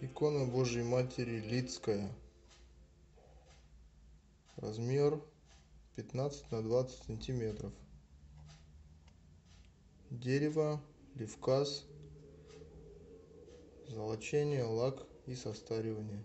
икона божией матери лидская размер пятнадцать на двадцать сантиметров. Дерево левказ золочение лак и состаривание.